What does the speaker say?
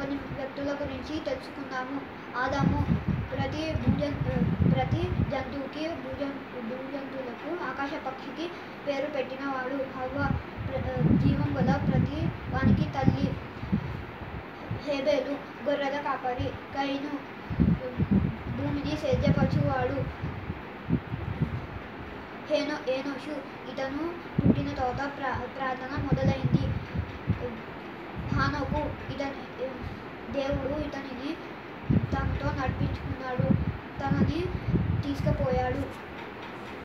కొన్ని వ్యక్తుల గురించి తెలుసుకుందాము. ఆదాము ప్రతి భూజ ప్రతి జంతువుకి భూజ భూజంతువులకు ఆకాశ పక్షికి పేరు పెట్టినవాడు. హవ్వ ప్ర- జీవం గల ప్రతి వానికి తల్లి. హేబేలు గొర్రెల కాపరి. కైను భూమిని సేద్యపరచువాడు. హేనో ఏనోషు ఇతను పుట్టిన తర్వాత ప్రా ప్రార్థన మొదలైంది. హానోకు ఇతని దేవుడు ఇతనిని తనతో నడిపించుకున్నాడు తనని తీసుకుపోయాడు